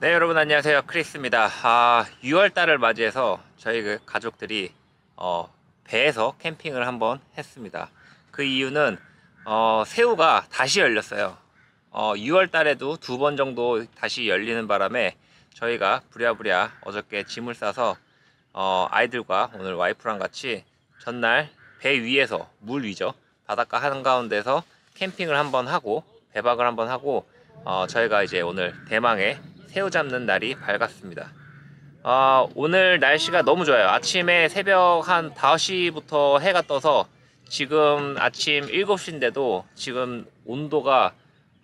네 여러분 안녕하세요. 크리스입니다. 아 6월달을 맞이해서 저희 그 가족들이 어, 배에서 캠핑을 한번 했습니다. 그 이유는 어, 새우가 다시 열렸어요. 어, 6월달에도 두 번 정도 다시 열리는 바람에 저희가 부랴부랴 어저께 짐을 싸서 어, 아이들과 오늘 와이프랑 같이 전날 배 위에서 물 위죠. 바닷가 한가운데서 캠핑을 한번 하고 배박을 한번 하고 어, 저희가 이제 오늘 대망의 새우 잡는 날이 밝았습니다. 어, 오늘 날씨가 너무 좋아요. 아침에 새벽 한 5시부터 해가 떠서 지금 아침 7시인데도 지금 온도가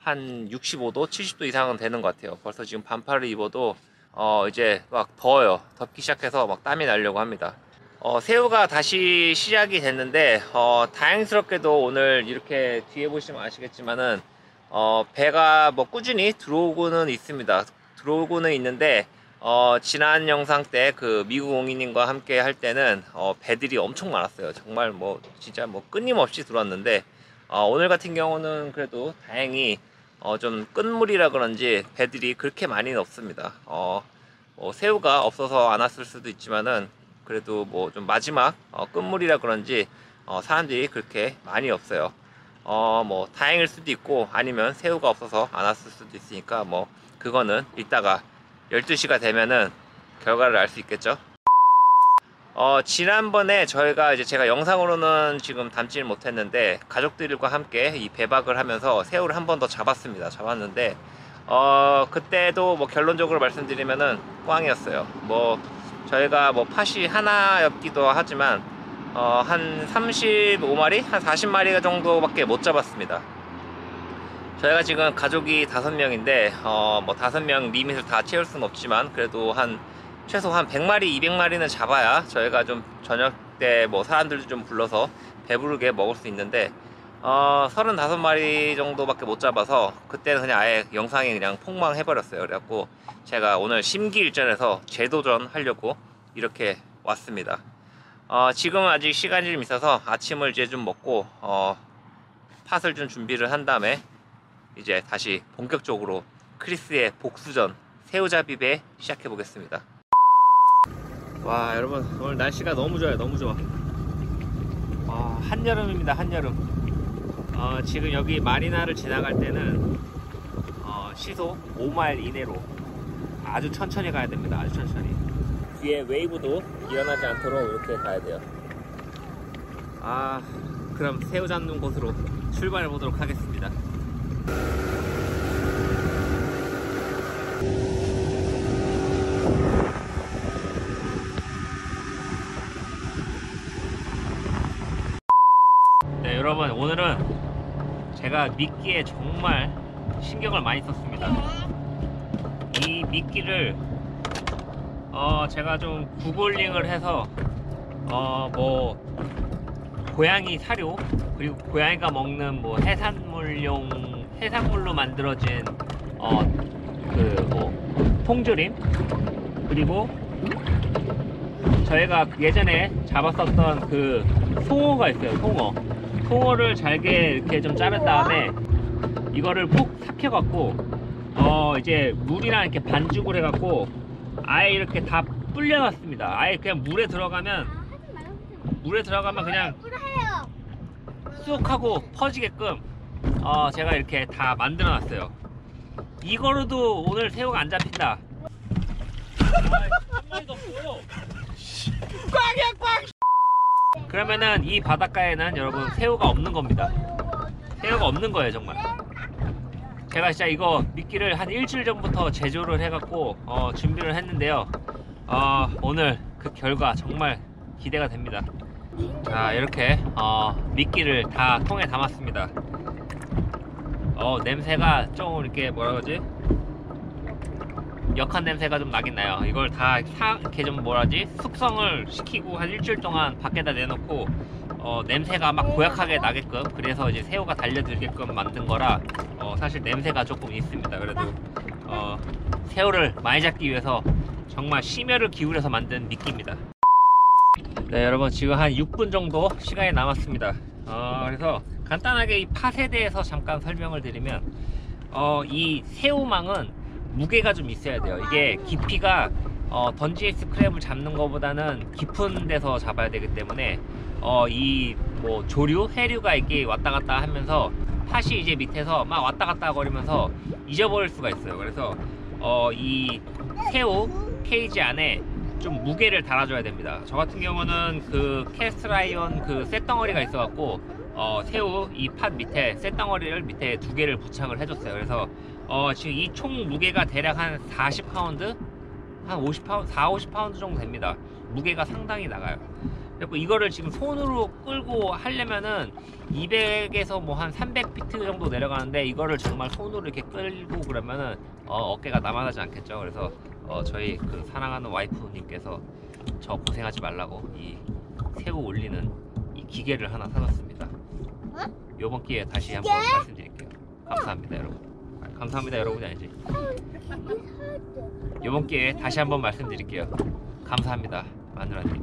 한 65도, 70도 이상은 되는 것 같아요. 벌써 지금 반팔을 입어도 어, 이제 막 더워요. 덥기 시작해서 막 땀이 나려고 합니다. 어, 새우가 다시 시작이 됐는데 어, 다행스럽게도 오늘 이렇게 뒤에 보시면 아시겠지만은 어, 배가 뭐 꾸준히 들어오고는 있습니다. 들어오고는 있는데 어, 지난 영상 때 그 미국 옹이님과 함께 할 때는 어, 배들이 엄청 많았어요. 정말 뭐 진짜 뭐 끊임없이 들어왔는데 어, 오늘 같은 경우는 그래도 다행히 어, 좀 끝물이라 그런지 배들이 그렇게 많이는 없습니다. 어, 뭐 새우가 없어서 안 왔을 수도 있지만은 그래도 뭐 좀 마지막 어, 끝물이라 그런지 어, 사람들이 그렇게 많이 없어요. 어, 뭐 다행일 수도 있고 아니면 새우가 없어서 안 왔을 수도 있으니까 뭐 그거는 이따가 12시가 되면은 결과를 알 수 있겠죠. 어, 지난번에 저희가 이제 제가 영상으로는 지금 담지를 못했는데 가족들과 함께 이 배박을 하면서 새우를 한 번 더 잡았습니다. 잡았는데 어, 그때도 뭐 결론적으로 말씀드리면은 꽝이었어요. 뭐 저희가 뭐 팥이 하나였기도 하지만 어, 한 35마리, 한 40마리 정도밖에 못 잡았습니다. 저희가 지금 가족이 다섯 명인데 어, 뭐 다섯 명 리밋을 다 채울 수는 없지만 그래도 한 최소 한 100마리, 200마리는 잡아야 저희가 좀 저녁 때 뭐 사람들도 좀 불러서 배부르게 먹을 수 있는데 어, 35마리 정도밖에 못 잡아서 그때는 그냥 아예 영상이 그냥 폭망해버렸어요. 그래갖고 제가 오늘 심기일전에서 재도전 하려고 이렇게 왔습니다. 어, 지금은 아직 시간이 좀 있어서 아침을 이제 좀 먹고 어, 팥을 좀 준비를 한 다음에 이제 다시 본격적으로 크리스의 복수전 새우잡이배 시작해 보겠습니다. 와 여러분 오늘 날씨가 너무 좋아요. 너무 좋아. 어, 한여름입니다 한여름. 어, 지금 여기 마리나를 지나갈 때는 어, 시속 5마일 이내로 아주 천천히 가야 됩니다. 아주 천천히. 뒤에 웨이브도 일어나지 않도록 이렇게 가야 돼요. 아 그럼 새우 잡는 곳으로 출발해 보도록 하겠습니다 네 여러분 오늘은 제가 미끼에 정말 신경을 많이 썼습니다. 이 미끼를 어 제가 좀 구글링을 해서 어 뭐 고양이 사료 그리고 고양이가 먹는 뭐 해산물용 해산물로 만들어진 어 그 뭐 통조림? 그리고 저희가 예전에 잡았었던 그 송어가 있어요 송어. 송어를 잘게 이렇게 좀 자른 다음에 이거를 푹 삭혀갖고 어 이제 물이랑 이렇게 반죽을 해갖고 아예 이렇게 다 불려놨습니다. 아예 그냥 물에 들어가면 물에 들어가면 그냥 쑥 하고 퍼지게끔 어 제가 이렇게 다 만들어 놨어요. 이거로도 오늘 새우가 안 잡힌다. 꽝이야 꽝! 그러면은 이 바닷가에는 여러분 새우가 없는 겁니다. 새우가 없는 거예요 정말. 제가 진짜 이거 미끼를 한 일주일 전부터 제조를 해갖고 어, 준비를 했는데요. 어, 오늘 그 결과 정말 기대가 됩니다. 자 이렇게 어, 미끼를 다 통에 담았습니다 어 냄새가 좀 이렇게 뭐라 그러지? 역한 냄새가 좀 나긴 나요. 이걸 다 사, 이렇게 좀 뭐라지? 숙성을 시키고 한 일주일 동안 밖에다 내놓고 어, 냄새가 막 고약하게 나게끔 그래서 이제 새우가 달려들게끔 만든 거라 어, 사실 냄새가 조금 있습니다 그래도. 어, 새우를 많이 잡기 위해서 정말 심혈을 기울여서 만든 미끼입니다. 네 여러분 지금 한 6분 정도 시간이 남았습니다 어, 그래서 간단하게 이 팥에 대해서 잠깐 설명을 드리면 어, 이 새우망은 무게가 좀 있어야 돼요. 이게 깊이가 어, 던지스 크랩을 잡는 것보다는 깊은 데서 잡아야 되기 때문에 어, 이 뭐 조류, 해류가 이렇게 왔다 갔다 하면서 팥이 이제 밑에서 막 왔다 갔다 거리면서 잊어버릴 수가 있어요. 그래서 어, 이 새우 케이지 안에 좀 무게를 달아줘야 됩니다. 저 같은 경우는 그 캐스트라이온 그 쇳덩어리가 있어갖고 어, 새우 이 pot 밑에 쇳덩어리를 밑에 두 개를 부착을 해줬어요. 그래서 어, 지금 이 총 무게가 대략 한 40파운드? 한 50파운드, 4, 50파운드 정도 됩니다. 무게가 상당히 나가요. 그리고 이거를 지금 손으로 끌고 하려면은 200에서 뭐 한 300피트 정도 내려가는데 이거를 정말 손으로 이렇게 끌고 그러면은 어, 어깨가 남아나지 않겠죠. 그래서 어, 저희 그 사랑하는 와이프님께서 저 고생하지 말라고 이 새우 올리는 이 기계를 하나 사줬습니다. 요번 기회에 다시 한번 말씀드릴게요. 감사합니다, 여러분. 아, 감사합니다, 여러분이 아니지. 요번 기회에 다시 한번 말씀드릴게요. 감사합니다, 마누라님.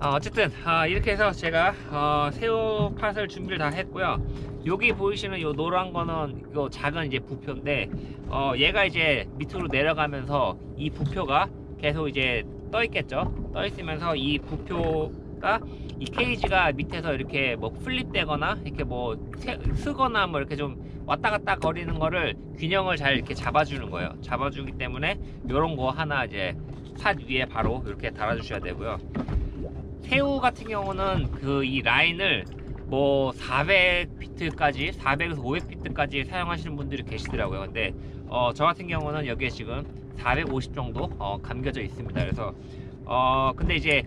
아, 어쨌든 아, 이렇게 해서 제가 어, 새우 팥을 준비를 다 했고요. 여기 보이시는 요 노란 거는 이거 작은 이제 부표인데 어, 얘가 이제 밑으로 내려가면서 이 부표가 계속 이제 떠 있겠죠. 떠 있으면서 이 부표가 이 케이지가 밑에서 이렇게 뭐 플립되거나 이렇게 뭐 세- 쓰거나 뭐 이렇게 좀 왔다 갔다 거리는 거를 균형을 잘 이렇게 잡아주는 거예요. 잡아주기 때문에 요런 거 하나 이제 팥 위에 바로 이렇게 달아주셔야 되고요. 새우 같은 경우는 그 이 라인을 뭐 400피트까지 400에서 500피트까지 사용하시는 분들이 계시더라고요. 근데 어, 저 같은 경우는 여기에 지금 450 정도 어, 감겨져 있습니다. 그래서 어 근데 이제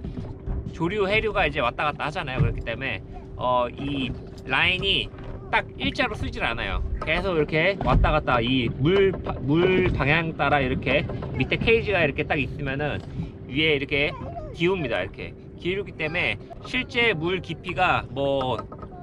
조류 해류가 이제 왔다 갔다 하잖아요. 그렇기 때문에 어, 이 라인이 딱 일자로 쓰질 않아요. 계속 이렇게 왔다 갔다 이 물 물 방향 따라 이렇게 밑에 케이지가 이렇게 딱 있으면은 위에 이렇게 기웁니다. 이렇게 기울기 때문에 실제 물 깊이가 뭐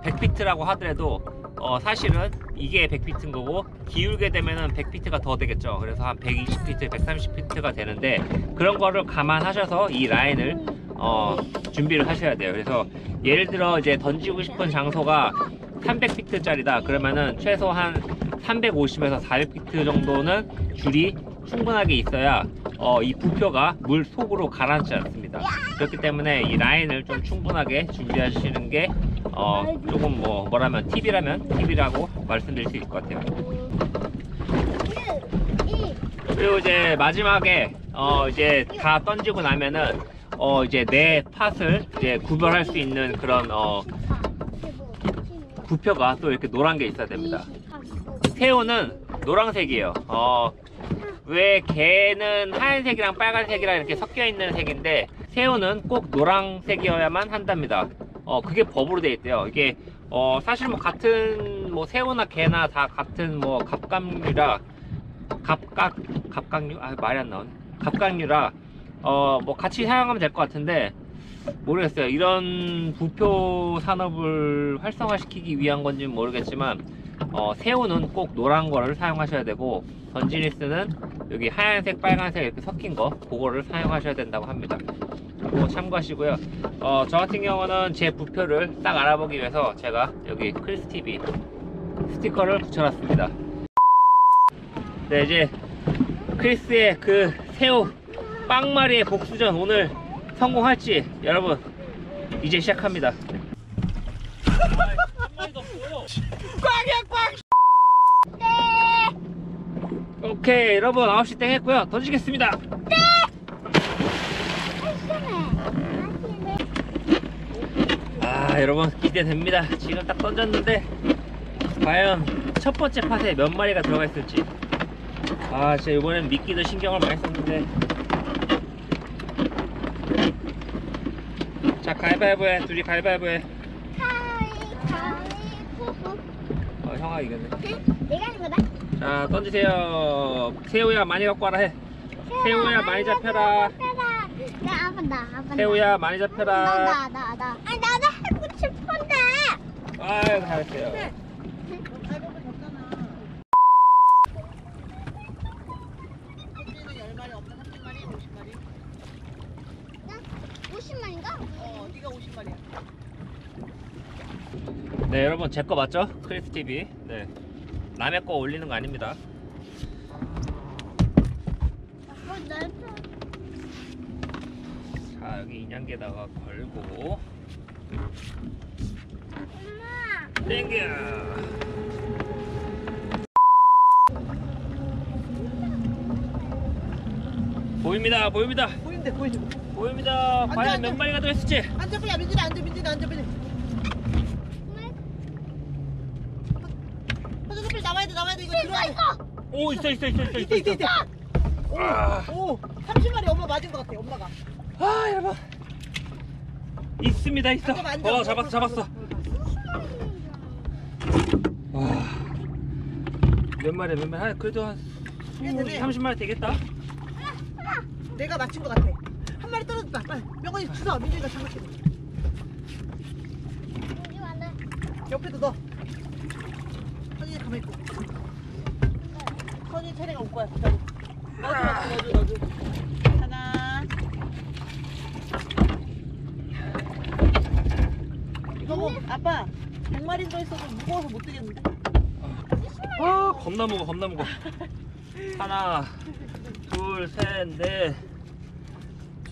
100피트라고 하더라도 어 사실은 이게 100피트인 거고 기울게 되면은 100피트가 더 되겠죠. 그래서 한 120피트, 130피트가 되는데 그런 거를 감안하셔서 이 라인을 어 준비를 하셔야 돼요. 그래서 예를 들어 이제 던지고 싶은 장소가 300피트 짜리다 그러면은 최소 한 350에서 400피트 정도는 줄이 충분하게 있어야 어, 이 부표가 물 속으로 가라앉지 않습니다. 그렇기 때문에 이 라인을 좀 충분하게 준비하시는 게 어, 조금 뭐 뭐라면 팁이라면 팁이라고 말씀드릴 수 있을 것 같아요. 그리고 이제 마지막에 어, 이제 다 던지고 나면은 어, 이제 내 팥을 이제 구별할 수 있는 그런 어, 부표가 또 이렇게 노란 게 있어야 됩니다. 새우는 노란색이에요. 어, 왜 개는 하얀색이랑 빨간색이랑 이렇게 섞여 있는 색인데 새우는 꼭 노란색이어야만 한답니다. 어, 그게 법으로 돼 있대요. 이게 어, 사실 뭐 같은 뭐 새우나 개나 다 같은 뭐 갑각류라 갑각 갑각류 아 말이 안 나오네. 갑각류라 어, 뭐 같이 사용하면 될 것 같은데 모르겠어요. 이런 부표 산업을 활성화시키기 위한 건지는 모르겠지만 어, 새우는 꼭 노란 거를 사용하셔야 되고 던지니스는 여기 하얀색, 빨간색 이렇게 섞인 거 그거를 사용하셔야 된다고 합니다. 그거 참고하시고요. 어, 저 같은 경우는 제 부표를 딱 알아보기 위해서 제가 여기 크리스티비 스티커를 붙여놨습니다. 네 이제 크리스의 그 새우 빵마리의 복수전 오늘 성공할지 여러분 이제 시작합니다. 오케이 여러분 9시 땡 했고요. 던지겠습니다. 아 여러분 기대됩니다. 지금 딱 던졌는데 과연 첫 번째 팟에 몇 마리가 들어가 있을지. 아 진짜 이번엔 미끼도 신경을 많이 썼는데. 자 가위바위보 해 둘이 가위바위보 해 어 형 아 이겼네 내가 하는 거다. 자 던지세요 새우야 많이 갖고 와라 해 새우야 많이 잡혀라 나 아빠 나. 새우야 많이 잡혀라 나나 나 나. 아니 나도 하고 싶은데. 아유 잘했어요 는 10마리 없는 30마리, 50마리. 50만인가? 어, 네가 50마리야. 네 여러분 제 거 맞죠? 크리스 TV 네 남의 거 올리는 거 아닙니다. 아빠 날 편. 자 여기 인양개다가 걸고 엄마. 땡겨. 보입니다, 보입니다, 보인대 보인대. 보입니다. 과연 앉아. 몇 마리가 들어있을지. 앉아 빨리 민진아 앉아 민진아 앉아. 빨리 빨리 나와야 돼 나와야 돼 이거 들어야 돼. 오 있어, 있어, 있어, 있어, 이때 이때 있어. 이때. 아. 오 30마리 엄마 맞은 것 같아 엄마가. 아 여러분 있습니다, 있어. 앉아, 앉아. 어 잡았어, 잡았어. 와. 몇 마리, 몇 마리? 한 그래도 한 이게 되네. 30마리 되겠다. 내가 맞힌 것 같아. 한 마리 떨어졌다. 빨리 명건이 주워 민준이가 장난치고. 이거 안 돼. 옆에도 넣어. 선이 가만히 있고. 선이 차례가 올 거야. 기다려. 넣어줘, 넣어줘, 넣어줘. 하나. 이거 뭐, 아빠, 100마리 더 있어도 무거워서 못 뜨겠는데? 아 겁나 무거 겁나 무거 하나 둘 셋 넷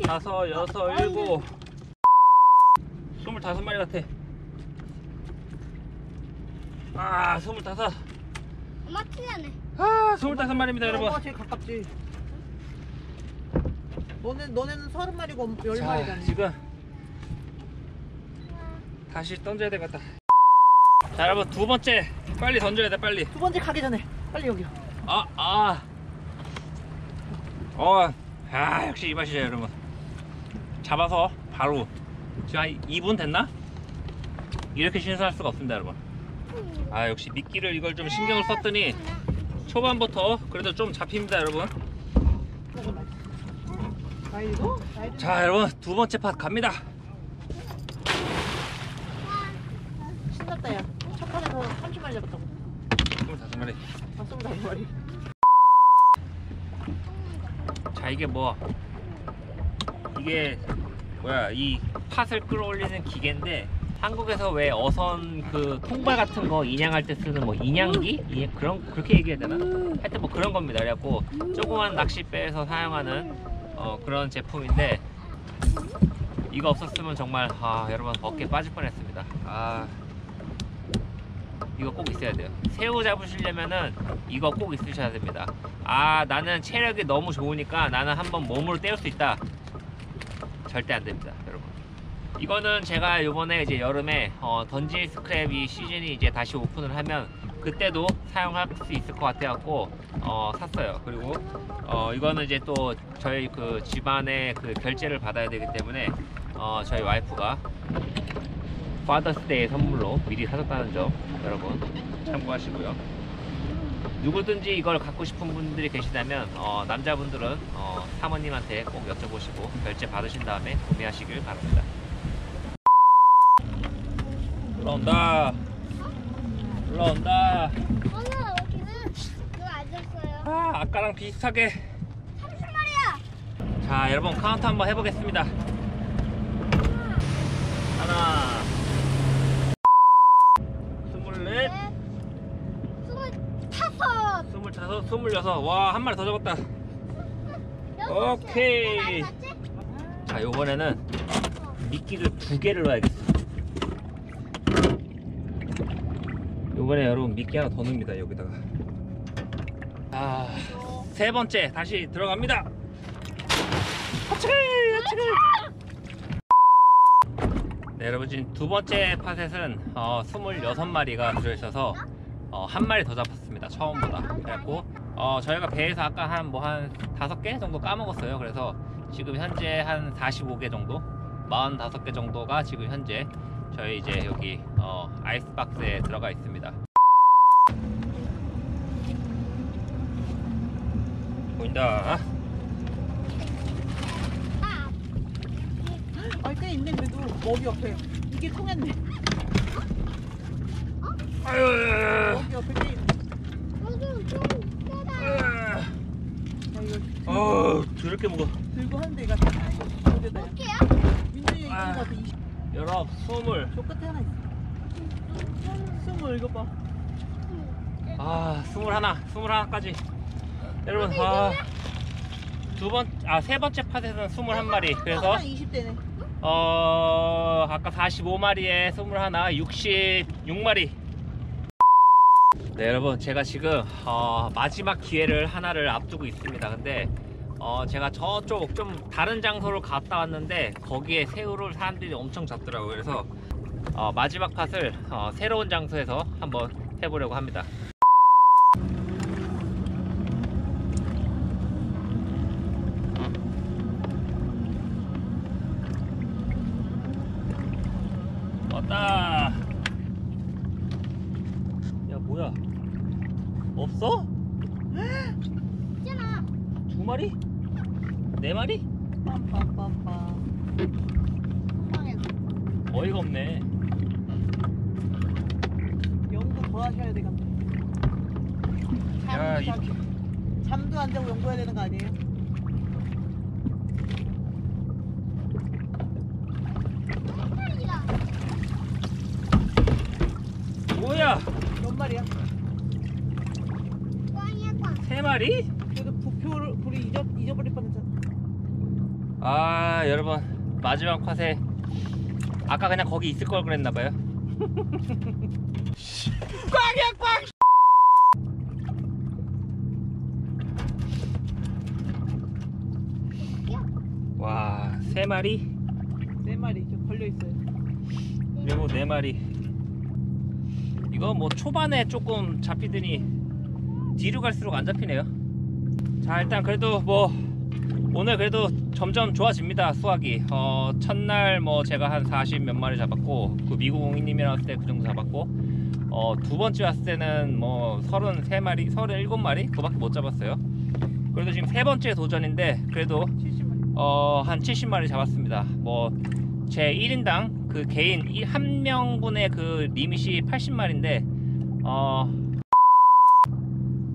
다섯 여섯 일곱 스물다섯 마리 같아 아 스물다섯 엄마 틀렸네. 아 스물다섯 마리입니다 여러분 엄마가 제일 가깝지. 너는, 너네는 30마리고 자 10마리잖아. 지금 다시 던져야 되겠다 자 여러분 두 번째 빨리 던져야 돼 빨리 두 번째 가기 전에. 빨리 여기요. 아, 아. 어, 아, 역시 이 맛이죠, 여러분. 잡아서 바로. 지금 한 2분 됐나? 이렇게 신선할 수가 없습니다, 여러분. 아, 역시 미끼를 이걸 좀 신경을 썼더니 초반부터 그래도 좀 잡힙니다, 여러분. 자, 여러분, 두 번째 팟 갑니다. 신났다, 야. 첫 판에서 30마리 잡았다고. 25마리. 아, 25마리. 자, 이게 뭐, 이게, 뭐야, 이 팟을 끌어올리는 기계인데, 한국에서 왜 어선 그 통발 같은 거 인양할 때 쓰는 뭐 인양기? 이- 그런, 그렇게 얘기해야 되나? 하여튼 뭐 그런 겁니다. 그래갖고, 조그만 낚싯배에서 사용하는 어, 그런 제품인데, 이거 없었으면 정말, 아, 여러분, 어깨 빠질 뻔 했습니다. 아. 이거 꼭 있어야 돼요. 새우 잡으시려면은 이거 꼭 있으셔야 됩니다. 아 나는 체력이 너무 좋으니까 나는 한번 몸으로 때울 수 있다. 절대 안 됩니다, 여러분. 이거는 제가 요번에 이제 여름에 어, 던진 스크랩이 시즌이 이제 다시 오픈을 하면 그때도 사용할 수 있을 것 같아갖고 어, 샀어요. 그리고 어, 이거는 이제 또 저희 그 집안의 그 결제를 받아야 되기 때문에 어, 저희 와이프가 Father's Day 선물로 미리 사줬다는 점 여러분 참고하시고요. 누구든지 이걸 갖고 싶은 분들이 계시다면 어, 남자분들은 어, 사모님한테 꼭 여쭤보시고 결제 받으신 다음에 구매하시길 바랍니다. 올라온다. 올라온다. 오늘 여기는 누가 앉았어요? 아, 아까랑 비슷하게. 30마리야. 자, 여러분 카운트 한번 해보겠습니다. 하나, 스물넷, 스물다섯. 스물다섯, 스물여섯. 와, 한 마리 더 잡았다. 오케이. 개. 맞지? 자, 요번에는 미끼를 두 개를 넣어야겠어. 요번에 여러분 미끼 하나 더 넣습니다, 여기다가. 아, 세 번째 다시 들어갑니다. 하치기, 하치기. 네, 여러분 지금 두 번째 팟셋은 어, 26마리가 들어있어서 어, 한 마리 더 잡았습니다. 처음보다. 그래갖고 어, 저희가 배에서 아까 한 뭐한 다섯 개 정도 까먹었어요. 그래서 지금 현재 한 45개 정도, 45개 정도가 지금 현재 저희 이제 여기 어, 아이스박스에 들어가 있습니다. 보인다. 아, 아, 꽤 있네, 그래도. 먹이 옆에. 이게 통했네. 아유. 먹이 옆에 있네. 이거 어, 더럽게 먹어. 들고 하는데 이거 어디다 야 몇개야? 민준이 이거 아. 같아. 20. 열업, 스물. 저 끝에 하나 있어. 스물 이거 봐. 아, 스물 하나, 스물 하나까지. 여러분, 아, 두 번, 아, 세 번째 팟에서는 스물 한 마리. 그래서, 한 20대네. 어, 아까 45마리에 스물 하나, 66마리. 네, 여러분, 제가 지금, 어, 마지막 기회를 하나를 앞두고 있습니다. 근데, 어, 제가 저쪽 좀 다른 장소로 갔다 왔는데, 거기에 새우를 사람들이 엄청 잡더라고요. 그래서, 어, 마지막 팟을 어, 새로운 장소에서 한번 해보려고 합니다. 야 뭐야? 없어? 있잖아. 두 마리? 네 마리? 빰빰빰빰. 황해서. 어이가 없네. 연구 더 하셔 야 되겠네. 야, 잠, 잠, 잠도 안 자고 연구해야 되는 거 아니에요? 뭐야? 몇 마리야? 꽝이야 꽝. 세 마리? 그래도 부표를 우리 잊어, 잊어버릴 뻔했잖아. 아 여러분 마지막 팟에 아까 그냥 거기 있을 걸 그랬나 봐요 꽝이야 꽝! 와세 마리? 네 마리 저 걸려 있어요. 그리고 네 마리. 이거 뭐 초반에 조금 잡히더니 뒤로 갈수록 안 잡히네요. 자 일단 그래도 뭐 오늘 그래도 점점 좋아집니다 수확이. 어 첫날 뭐 제가 한 40 몇 마리 잡았고 그 미국 옹이님이랑 왔을 때그 정도 잡았고 어 두 번째 왔을 때는 뭐 33마리 37마리 그거밖에 못 잡았어요 그래도 지금 세 번째 도전인데 그래도 70마리. 어, 한 70마리 잡았습니다. 뭐, 제 1인당 그 개인 이- 한 명분의 그 리밋이 80마리인데, 어,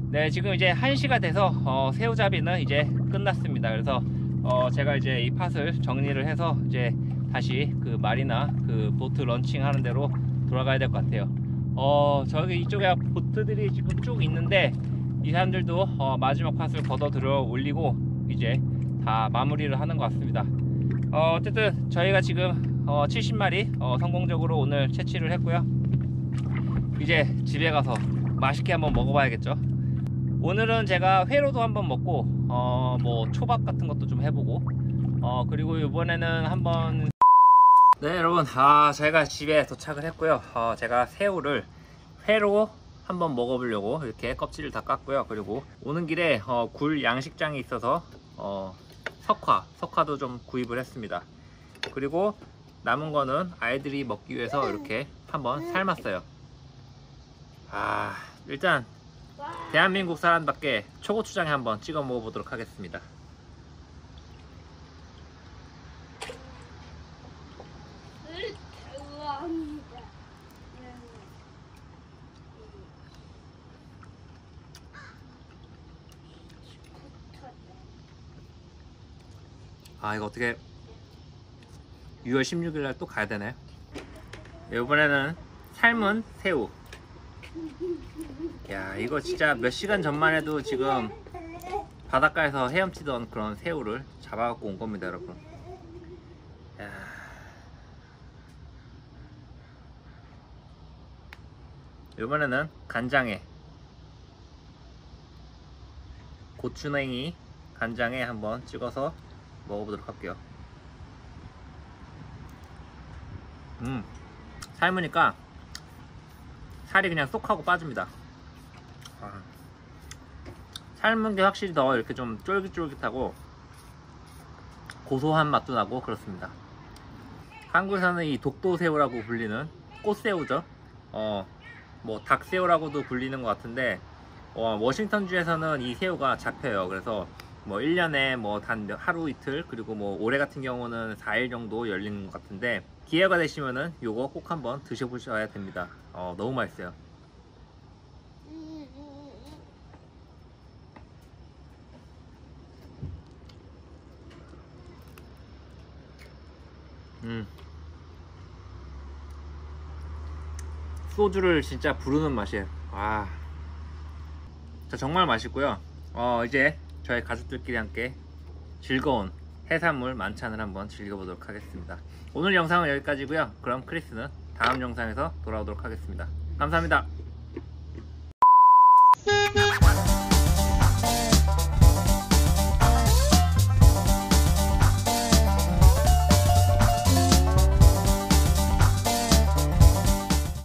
네, 지금 이제 1시가 돼서, 어, 새우잡이는 이제 끝났습니다. 그래서, 어, 제가 이제 이 팟을 정리를 해서 이제 다시 그 말이나 그 보트 런칭 하는 대로 돌아가야 될 것 같아요. 어, 저기 이쪽에 보트들이 지금 쭉 있는데, 이 사람들도 어, 마지막 팟을 걷어 들어 올리고, 이제 다 마무리를 하는 것 같습니다. 어, 어쨌든 저희가 지금 어, 70마리 어, 성공적으로 오늘 채취를 했고요. 이제 집에 가서 맛있게 한번 먹어봐야겠죠. 오늘은 제가 회로도 한번 먹고 어, 뭐 초밥 같은 것도 좀 해보고 어, 그리고 이번에는 한번 네 여러분 아 저희가 집에 도착을 했고요. 어, 제가 새우를 회로 한번 먹어보려고 이렇게 껍질을 다 깠고요. 그리고 오는 길에 어, 굴 양식장이 있어서 어, 석화, 석화도 좀 구입을 했습니다. 그리고 남은 거는 아이들이 먹기 위해서 이렇게 한번 삶았어요. 아, 일단 대한민국 사람답게 초고추장에 한번 찍어 먹어보도록 하겠습니다. 아, 이거 어떻게 6월 16일 날 또 가야 되네. 이번에는 삶은 새우. 야, 이거 진짜 몇 시간 전만 해도 지금 바닷가에서 헤엄치던 그런 새우를 잡아갖고 온 겁니다, 여러분. 야. 이번에는 간장에 고추냉이 간장에 한번 찍어서 먹어보도록 할게요. 음, 삶으니까 살이 그냥 쏙 하고 빠집니다. 아, 삶은 게 확실히 더 이렇게 좀 쫄깃쫄깃하고 고소한 맛도 나고 그렇습니다. 한국에서는 이 독도새우라고 불리는 꽃새우죠. 어, 뭐 닭새우라고도 불리는 것 같은데 어, 워싱턴주에서는 이 새우가 잡혀요. 그래서 뭐 1년에 뭐 단 하루 이틀 그리고 뭐 올해 같은 경우는 4일 정도 열리는 것 같은데 기회가 되시면은 요거 꼭 한번 드셔보셔야 됩니다. 어, 너무 맛있어요. 음. 소주를 진짜 부르는 맛이에요. 와. 자, 정말 맛있고요. 어, 이제 저희 가족들끼리 함께 즐거운 해산물 만찬을 한번 즐겨보도록 하겠습니다. 오늘 영상은 여기까지고요. 그럼 크리스는 다음 영상에서 돌아오도록 하겠습니다. 감사합니다.